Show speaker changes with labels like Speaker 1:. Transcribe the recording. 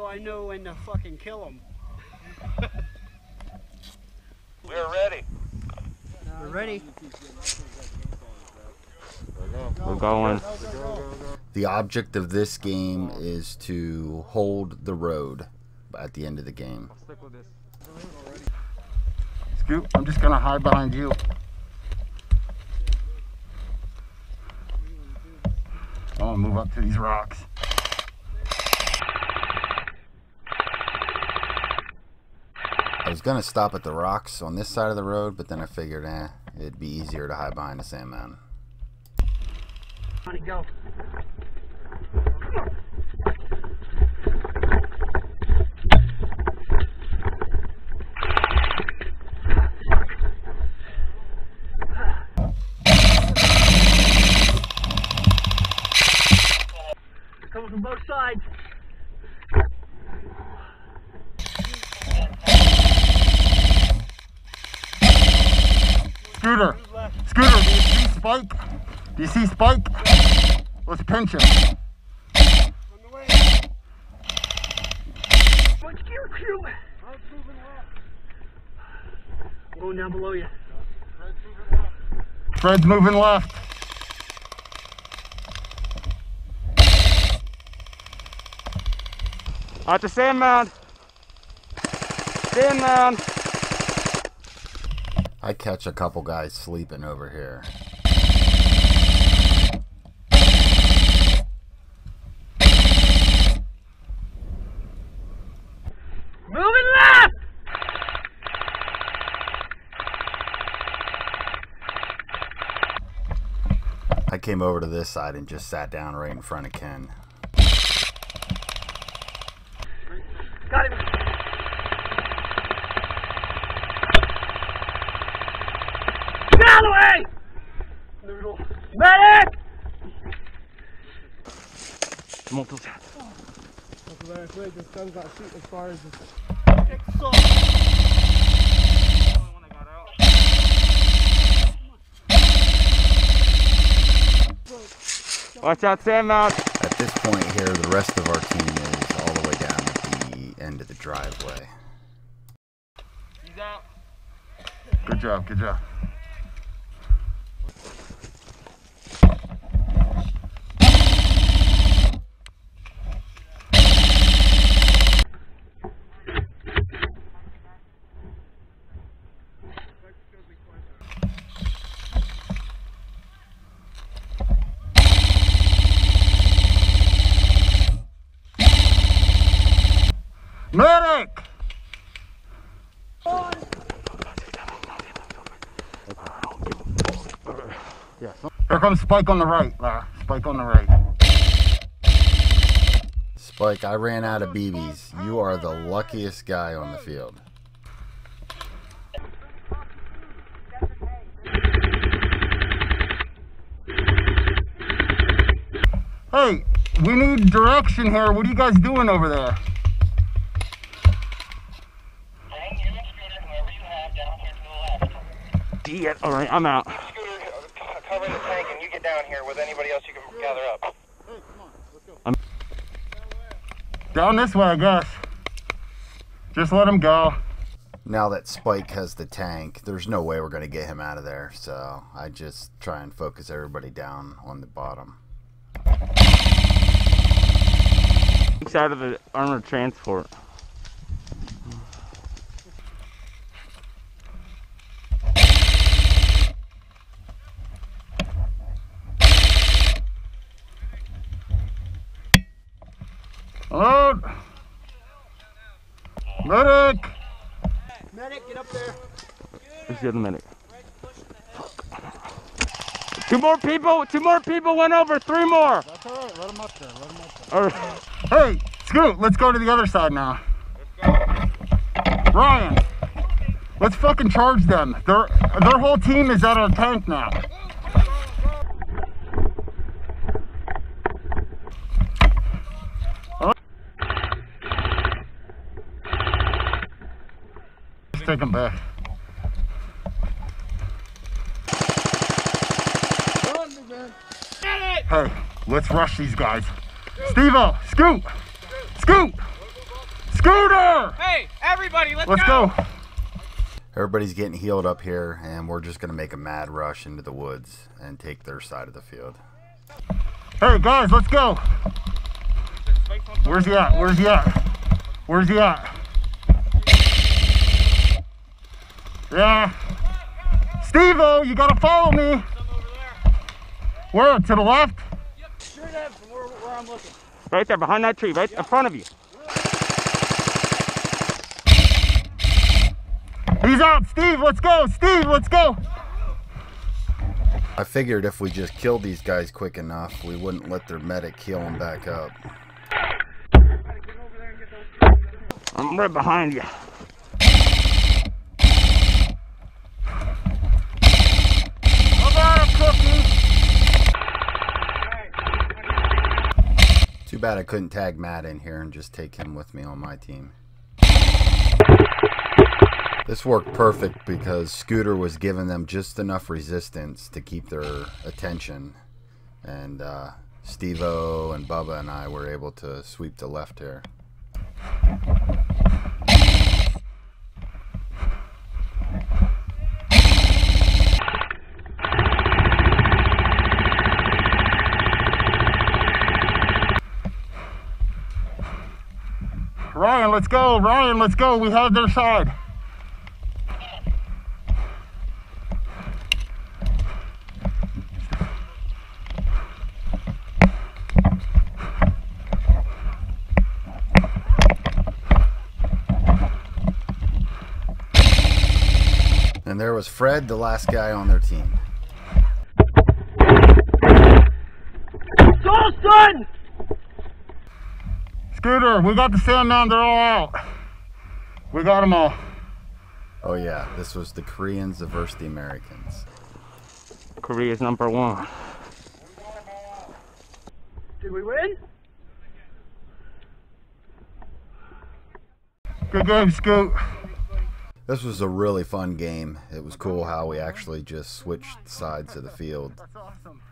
Speaker 1: so I know when to fucking kill them.
Speaker 2: We're ready.
Speaker 1: We're ready.
Speaker 3: We're going.
Speaker 4: The object of this game is to hold the road at the end of the game.
Speaker 5: Scoot, I'm just gonna hide behind you. I wanna move up to these rocks.
Speaker 4: I was gonna stop at the rocks on this side of the road, but then I figured, eh, it'd be easier to hide behind the sand mountain.
Speaker 1: Honey, go. Coming from both sides.
Speaker 5: Scooter, Scooter, do you see Spike? Do you see Spike? Let's pinch him.
Speaker 1: What's gear crew? Going down below you.
Speaker 5: Fred's moving left.
Speaker 3: At the sand mound. Sand mound.
Speaker 4: I catch a couple guys sleeping over here.
Speaker 1: Moving left!
Speaker 4: I came over to this side and just sat down right in front of Ken.
Speaker 1: Got him. Get out of the way! Noodle. Medic!
Speaker 3: Multiple shots. Watch out, sand mound.
Speaker 4: At this point here, the rest of our team is all the way down at the end of the driveway.
Speaker 3: He's out.
Speaker 5: Good job, good job. Medic! Here comes Spike on the right, Lara. Spike on the right.
Speaker 4: Spike, I ran out of BBs. You are the luckiest guy on the field.
Speaker 5: Hey, we need direction here. What are you guys doing over there?
Speaker 2: Left.
Speaker 3: All right, I'm out.
Speaker 2: Scooter, cover the tank and you get down here with anybody else you can gather up.
Speaker 5: come on let's go Down this way, I guess. Just let him go.
Speaker 4: Now that Spike has the tank, there's no way we're going to get him out of there. So I just try and focus everybody down on the bottom.
Speaker 3: He's out of the armored transport.
Speaker 5: Medic.
Speaker 1: Medic, get up there.
Speaker 3: Where's the other medic? Two more people. Two more people went over. Three more.
Speaker 5: That's all right. Let him up there. Let him up
Speaker 3: All right.
Speaker 5: Hey, Scoot, let's go to the other side now. Ryan, let's fucking charge them. Their their whole team is at our tank now. Take them back. Hey, let's rush these guys. Steve-O, scoot, scoot. Scooter!
Speaker 3: Hey, everybody, let's,
Speaker 5: Let's go.
Speaker 4: Everybody's getting healed up here, and we're just going to make a mad rush into the woods and take their side of the field.
Speaker 5: Hey guys, let's go. Where's he at? Where's he at? Where's he at? Yeah. Steve-O, you gotta follow me. Where? To the left?
Speaker 3: Straight up from where, where I'm looking. Right there, behind that tree, right in front of you.
Speaker 5: He's out. Steve, let's go. Steve, let's go.
Speaker 4: I figured if we just killed these guys quick enough, we wouldn't let their medic heal them back up.
Speaker 3: I'm right behind you.
Speaker 5: How about a cookie?
Speaker 4: Too bad I couldn't tag Matt in here and just take him with me on my team. This worked perfect because Scooter was giving them just enough resistance to keep their attention. And uh, Steve-O and Bubba and I were able to sweep the left here.
Speaker 5: Ryan, let's go. Ryan, let's go. We have their side.
Speaker 4: And there was Fred, the last guy on their team.
Speaker 5: Scooter, we got the sand down. They're all out. We got them all.
Speaker 4: Oh yeah, this was the Koreans versus the Americans.
Speaker 3: Korea's number one.
Speaker 1: Did we win?
Speaker 5: Good game, Scoot.
Speaker 4: This was a really fun game. It was cool how we actually just switched sides of the field.
Speaker 5: That's awesome.